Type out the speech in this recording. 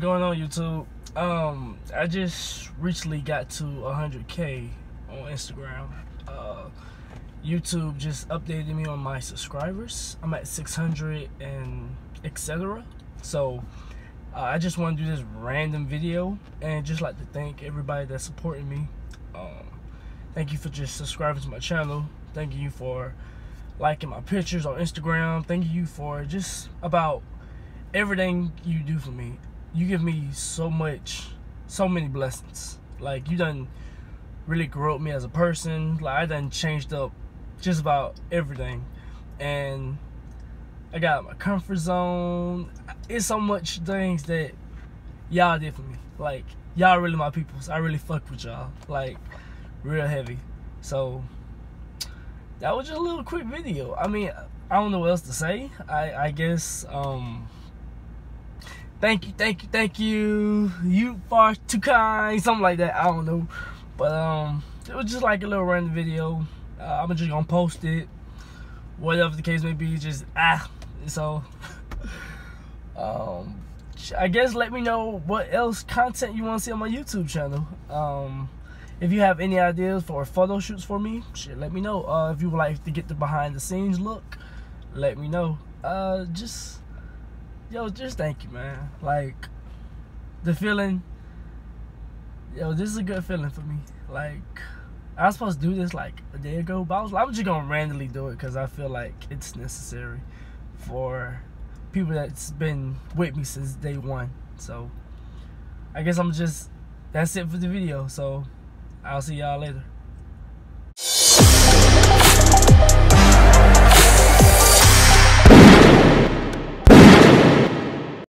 YouTube? Um, I just recently got to 100k on Instagram. Uh, YouTube just updated me on my subscribers. I'm at 600 and etc. So uh, I just want to do this random video and just like to thank everybody that's supporting me. Um, thank you for just subscribing to my channel. Thank you for liking my pictures on Instagram. Thank you for just about everything you do for me. You give me so much, so many blessings. Like you done really grow me as a person. Like I done changed up just about everything. And I got my comfort zone. It's so much things that y'all did for me. Like y'all really my peoples. I really fuck with y'all. Like real heavy. So that was just a little quick video. I mean, I don't know what else to say. I I guess um thank you, thank you, thank you. You far too kind, something like that. I don't know, but um, it was just like a little random video. Uh, I'm just gonna post it, whatever the case may be. Just ah, so um, I guess let me know what else content you want to see on my YouTube channel. Um, if you have any ideas for photo shoots for me, shit, let me know. Uh, if you would like to get the behind the scenes look, let me know. Uh, just yo, just thank you, man. Like the feeling, yo, this is a good feeling for me. Like I was supposed to do this like a day ago, but I was, I'm just gonna randomly do it because I feel like it's necessary for people that's been with me since day one. So I guess I'm just that's it for the video. So I'll see y'all later.